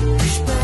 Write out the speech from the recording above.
Push back.